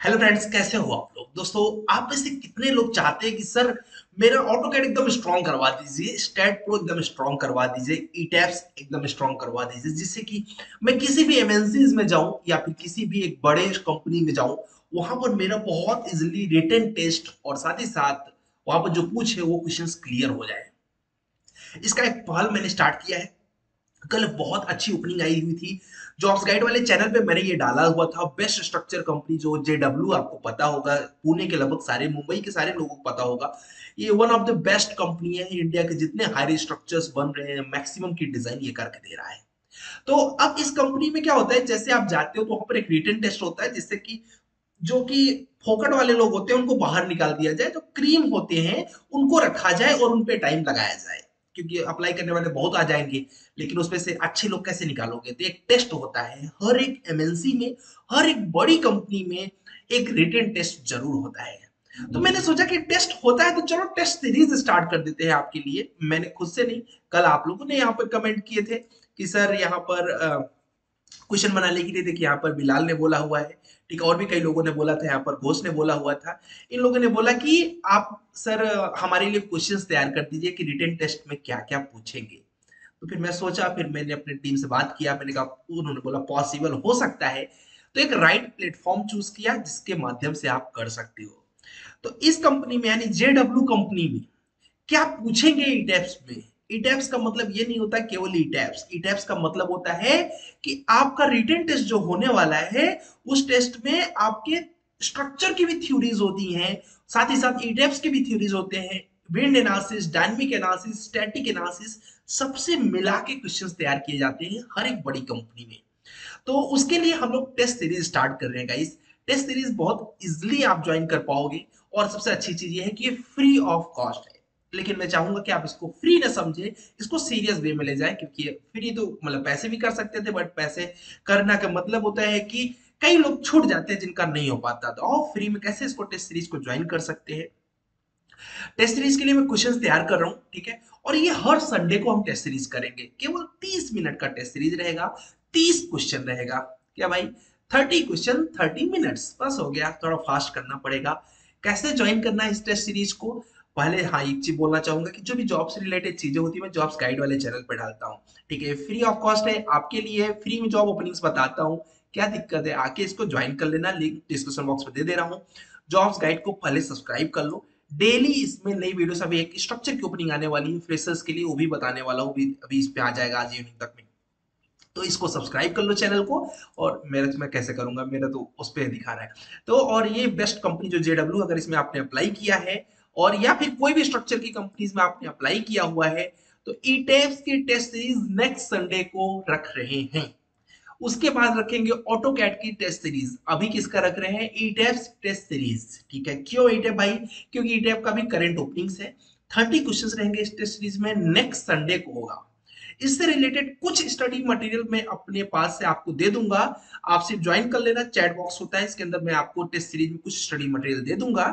Hello friends कैसे हो आप लोग? दोस्तों, आप में से कितने लोग चाहते हैं कि सर मेरा ऑटो कैड एकदम स्ट्रॉन्ग करवा दीजिए स्टेट प्रो एकदम स्ट्रॉन्ग करवा दीजिए ई टैप्स एकदम स्ट्रॉन्ग करवा दीजिए, जिससे कि मैं किसी भी एमएनसी में जाऊँ या फिर किसी भी एक बड़े कंपनी में जाऊँ, वहाँ पर मेरा बहुत इजिली रिटर्न टेस्ट और साथ ही साथ वहाँ पर जो पूछे वो क्वेश्चन क्लियर हो जाए। इसका एक पहल मैंने स्टार्ट किया है। कल बहुत अच्छी ओपनिंग आई हुई थी। जॉब्स गाइड वाले चैनल पे मैंने ये डाला हुआ था बेस्ट स्ट्रक्चर कंपनी जो जेडब्ल्यू आपको पता होगा, पुणे के लगभग सारे, मुंबई के सारे लोगों को पता होगा। ये one of the best company है इंडिया के, जितने हाई स्ट्रक्चर्स बन रहे हैं मैक्सिमम की डिज़ाइन ये करके दे रहा है। तो अब इस कंपनी में क्या होता है, जैसे आप जाते हो तो वहाँ पर एक रिटर्न टेस्ट होता है, जिससे कि जो कि फोकट वाले लोग होते हैं, उनको बाहर निकाल दिया जाए जो क्रीम होते हैं, उनको रखा जाए और उनपे टाइम लगाया जाए। क्योंकि अप्लाई करने वाले बहुत आ जाएँगे, लेकिन उसमें से अच्छे लोग कैसे निकालोगे? तो एक टेस्ट होता है। हर एक एमएनसी में, हर एक बड़ी कंपनी में एक रिटर्न टेस्ट ज़रूर होता है। तो मैंने सोचा कि टेस्ट होता है तो चलो टेस्ट सीरीज़ स्टार्ट कर देते हैं आपके लिए। मैंने खुद से नहीं, कल आप लोगों ने यहाँ पर कमेंट किए थे कि सर यहाँ पर क्वेश्चन बनाने के लिए, देखिए, यहाँ पर बिलाल ने बोला हुआ है, ठीक, और भी कई लोगों ने बोला था, यहाँ पर घोष ने बोला हुआ था। इन लोगों ने बोला कि आप, सर, हमारे लिए क्वेश्चंस तैयार कर दीजिए कि रिटर्न टेस्ट में क्या क्या पूछेंगे। तो फिर मैं सोचा, फिर मैंने अपने टीम से बात किया, मैंने कहा, उन्होंने बोला, पॉसिबल हो सकता है। तो एक राइट प्लेटफॉर्म चूज़ किया, जिसके माध्यम से आप कर सकते हो। तो इस कंपनी में, यानी जेडब्ल्यू कंपनी में, क्या पूछेंगे इन ई में? ईटैप्स का मतलब ये नहीं होता केवल ईटैप्स ईटैप्स का मतलब होता है कि आपका रिटर्न टेस्ट जो होने वाला है, उस टेस्ट में आपके स्ट्रक्चर की भी थ्योरीज होती हैं, साथ ही साथ ईटैप्स के भी थ्योरीज होते हैं। Wind analysis dynamic analysis static analysis सबसे मिला के क्वेश्चंस तैयार किए जाते हैं हर एक बड़ी कंपनी में। तो उसके लिए हम लोग टेस्ट सीरीज़ स्टार्ट कर रहे हैं गाइस टेस्ट सीरीज़ बहुत इजिली आप ज्वाइन कर पाओगे और सबसे अच्छी चीज़ ये है कि ये फ्री ऑफ़ कॉस्ट है। लेकिन मैं चाहूँगा कि आप इसको फ्री ना समझे, इसको सीरियस वे में ले जाए, क्योंकि फ्री तो मतलब पैसे भी कर सकते थे बट पैसे करना का मतलब होता है कि कई लोग छूट जाते हैं जिनका नहीं हो पाता। तो आओ फ्री में कैसे इसको टेस्ट सीरीज़ को ज्वाइन कर सकते हैं? टेस्ट सीरीज़ के लिए मैं क्वेश्चन तैयार कर रहा हूँ, ठीक है? और ये हर संडे को हम टेस्ट सीरीज़ करेंगे। केवल तीस मिनट का टेस्ट सीरीज़ रहेगा, तीस क्वेश्चन रहेगा। क्या भाई? थर्टी क्वेश्चन थर्टी मिनट्स बस हो गया। थोड़ा फास्ट करना पड़ेगा। कैसे ज्वाइन करना है इस टेस्ट सीरीज़ को? पहले हाँ एक चीज़ बोलना चाहूँगा कि जो भी जॉब से रिलेटेड चीज़ें होती है, मैं जॉब्स गाइड वाले चैनल पर डालता हूँ, ठीक है? फ्री ऑफ़ कॉस्ट है, आपके लिए फ्री में जॉब ओपनिंग्स बताता हूँ। क्या दिक्कत है? आके इसको ज्वाइन कर लेना लिंक डिस्क्रिप्शन बॉक्स में दे दे रहा हूँ। जॉब्स गाइड को पहले सब्सक्राइब कर लो। डेली इसमें नई वीडियो अभी एक स्ट्रक्चर की ओपनिंग आने वाली है फ्रेशर्स के लिए वो भी बताने वाला हूँ, अभी इस पे आ जाएगा आज इवनिंग तक में। तो इसको सब्सक्राइब कर लो चैनल को और मेरा तो मैं कैसे करूँगा? मेरा तो उस पर दिखा रहा है। तो और ये बेस्ट कंपनी जो जेडब्ल्यू अगर इसमें आपने अप्लाई किया है और या फिर कोई भी स्ट्रक्चर की कंपनीज़ में आपने अप्लाई किया हुआ है तो ईटेप्स की टेस्ट सीरीज़ नेक्स्ट संडे को रख रहे हैं। उसके बाद रखेंगे ऑटो कैट की टेस्ट सीरीज़ अभी किसका रख रहे हैं? ई टेस्ट सीरीज़ ठीक है? क्यों ईटेप भाई? क्योंकि ईटेप का भी करंट ओपनिंग्स है। थर्टी क्वेश्चन रहेंगे इस टेस्ट सीरीज़ में। नेक्स्ट संडे को होगा। इससे रिलेटेड कुछ स्टडी मटेरियल मैं अपने पास से आपको दे दूँगा। आप सिर्फ़ ज्वाइन कर लेना चैट बॉक्स होता है, इसके अंदर मैं आपको टेस्ट सीरीज़ में कुछ स्टडी मटेरियल दे दूँगा।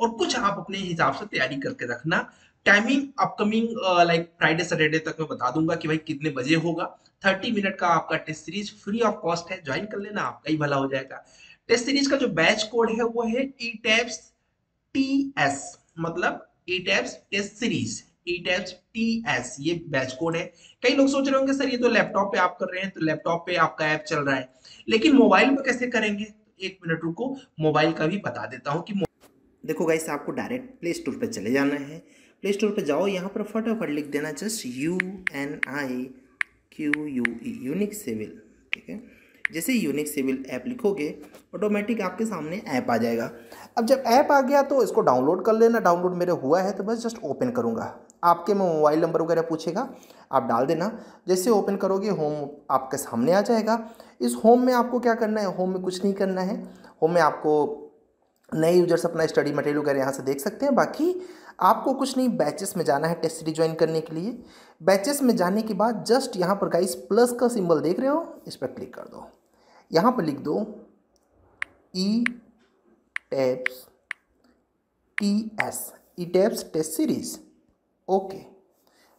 और कुछ आप अपने हिसाब से तैयारी करके रखना। Timing upcoming like Friday Saturday तक मैं बता दूँगा कि भाई कितने बजे होगा। थर्टी मिनट का आपका test series free of cost है ज्वाइन कर लेना, आपका ही भला हो जाएगा। टेस्ट सीरीज़ का जो बैच कोड है, वो है ई टैप्स टी एस मतलब ETABS test series ETABS T S ये बैच कोड है। कई लोग सोच रहे होंगे, सर, ये तो लैपटॉप पे आप कर रहे हैं तो लैपटॉप पे आपका ऐप चल रहा है। लेकिन मोबाइल पे कैसे करेंगे? एक मिनट रुको मोबाइल का भी बता देता हूँ कि देखो गाइस आपको डायरेक्ट प्ले स्टोर पे चले जाना है। प्ले स्टोर पे जाओ, यहाँ पर फटाफट लिख देना just U N I Q U E unique civil ठीक है? जैसे यूनिक सिविल ऐप लिखोगे ऑटोमेटिक आपके सामने ऐप आ जाएगा। अब जब ऐप आ गया तो इसको डाउनलोड कर लेना। डाउनलोड मेरे हुआ है तो बस जस्ट ओपन करूँगा। आपके मोबाइल नंबर वगैरह पूछेगा, आप डाल देना। जैसे ओपन करोगे, होम आपके सामने आ जाएगा। इस होम में आपको क्या करना है? होम में कुछ नहीं करना है। होम में आपको नए यूज़र्स अपना स्टडी मटेरियल वगैरह यहाँ से देख सकते हैं। बाकी आपको कुछ नहीं, बैचेस में जाना है टेस्ट सीरीज़ ज्वाइन करने के लिए। बैचेस में जाने के बाद जस्ट यहाँ पर गाइस प्लस का सिंबल देख रहे हो, इस पर क्लिक कर दो। यहाँ पर लिख दो ETABS T S ETABS test series okay.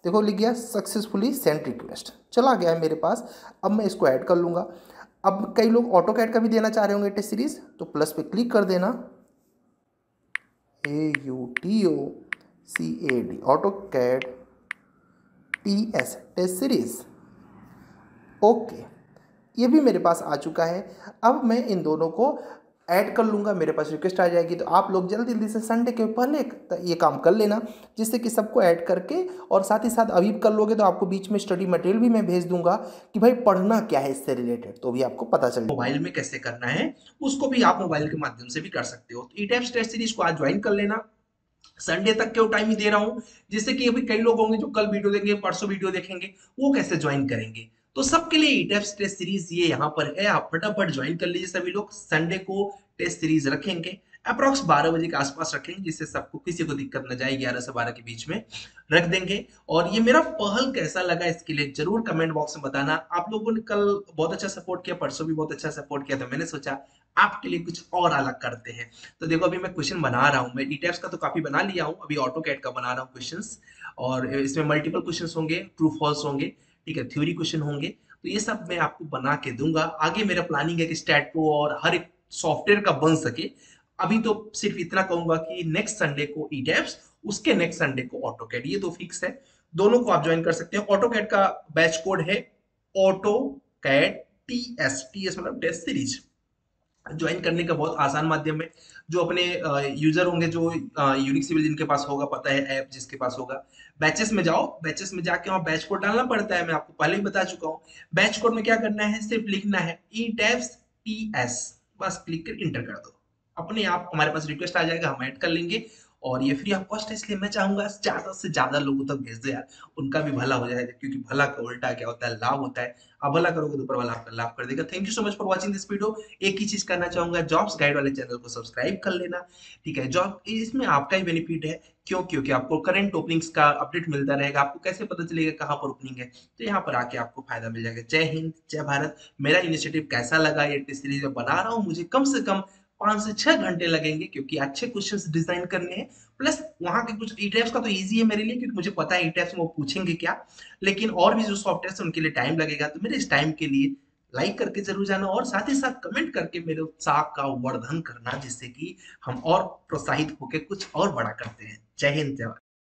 देखो, लिख गया सक्सेसफुली सेंड रिक्वेस्ट चला गया है मेरे पास। अब मैं इसको ऐड कर लूँगा। अब कई लोग ऑटो कैड का भी देना चाह रहे होंगे टेस्ट सीरीज़ तो प्लस पे क्लिक कर देना। A U T O C A D AutoCAD T S test series okay. ये भी मेरे पास आ चुका है। अब मैं इन दोनों को ऐड कर लूँगा, मेरे पास रिक्वेस्ट आ जाएगी तो आप लोग जल्दी जल्दी से संडे के पहले ये काम कर लेना, जिससे कि सबको ऐड करके और साथ ही साथ अभी कर लोगे तो आपको बीच में स्टडी मटेरियल भी मैं भेज दूँगा कि भाई पढ़ना क्या है इससे रिलेटेड तो भी आपको पता चल मोबाइल में कैसे करना है, उसको भी आप मोबाइल के माध्यम से भी कर सकते हो। तो ई टेस्ट सीरीज़ को आज ज्वाइन कर लेना। संडे तक के टाइम ही दे रहा हूँ, जिससे कि अभी कई लोग होंगे जो कल वीडियो देंगे, परसों वीडियो देखेंगे, वो कैसे ज्वाइन करेंगे? तो सबके लिए टेस्ट टेस्ट सीरीज़ ये यहाँ पर है। आप फटाफट ज्वाइन कर लीजिए सभी लोग। संडे को टेस्ट सीरीज़ रखेंगे। अप्रॉक्स 12 बजे के आसपास रखेंगे, जिससे सबको किसी को दिक्कत न जाए 11 से 12 के बीच में रख देंगे। और ये मेरा पहल कैसा लगा इसके लिए ज़रूर कमेंट बॉक्स में बताना। आप लोगों ने कल बहुत अच्छा सपोर्ट किया, परसों भी बहुत अच्छा सपोर्ट किया तो मैंने सोचा आपके लिए कुछ और अलग करते हैं। तो देखो, अभी मैं क्वेश्चन बना रहा हूँ। मैं डिटेल्स का तो काफ़ी बना लिया हूँ। अभी ऑटो कैट का बना रहा हूँ क्वेश्चन और इसमें मल्टीपल क्वेश्चन होंगे ट्रू फॉल्स होंगे। ठीक है थ्योरी क्वेश्चन होंगे। तो ये सब मैं आपको बना के दूँगा। आगे मेरा प्लानिंग है कि स्टैट और हर एक सॉफ्टवेयर का बन सके। अभी तो सिर्फ़ इतना कहूँगा कि नेक्स्ट संडे को ई उसके नेक्स्ट संडे को ऑटो कैड ये तो फिक्स है। दोनों को आप ज्वाइन कर सकते हैं। ऑटो कैड का बैच कोड है AutoCAD T S T S मतलब टेस्ट सीरीज़ ज्वाइन करने का बहुत आसान माध्यम है। जो अपने यूज़र होंगे, जो यूनिक सिविल जिनके पास होगा, पता है ऐप जिसके पास होगा बैचेस में जाओ। बैचेस में जाके वहाँ बैच कोड डालना पड़ता है। मैं आपको पहले ही बता चुका हूँ। बैच कोड में क्या करना है? सिर्फ़ लिखना है ई टैप्स टी एस बस क्लिक कर इंटर कर दो। अपने आप, हमारे पास रिक्वेस्ट आ जाएगा, हम ऐड कर लेंगे। और ये फ्री ऑफ़ कॉस्ट है, इसलिए मैं चाहूँगा ज़्यादा से ज़्यादा लोगों तक भेज दो यार। उनका भी भला हो जाएगा, क्योंकि भला का उल्टा क्या होता है, लाभ होता है। आप भला करोगे तो ऊपर वाला आपका लाभ कर देगा। Thank you so much for watching this video एक ही चीज़ करना चाहूँगा जॉब्स गाइड वाले चैनल को सब्सक्राइब कर लेना, ठीक है? जॉब इसमें आपका ही बेनिफिट है। क्यों? क्योंकि आपको करंट ओपनिंग्स का अपडेट मिलता रहेगा। आपको कैसे पता चलेगा कहाँ पर ओपनिंग है? तो यहाँ पर आके आपको फ़ायदा मिल जाएगा। जय हिंद, जय भारत। मेरा इनिशिएटिव कैसा लगा? ये सीरीज़ बना रहा हूँ। मुझे कम से कम पाँच से छह घंटे लगेंगे क्योंकि अच्छे क्वेश्चन डिज़ाइन करने हैं। प्लस वहाँ के कुछ ई e का तो इजी है मेरे लिए क्योंकि मुझे पता है ई में वो पूछेंगे क्या। लेकिन और भी जो सॉफ्टवेयर है, उनके लिए टाइम लगेगा। तो मेरे इस टाइम के लिए लाइक करके ज़रूर जाना और साथ ही साथ कमेंट करके मेरे उत्साह का वर्धन करना, जिससे कि हम और प्रोत्साहित होकर कुछ और बड़ा करते हैं। जय हिंद, जय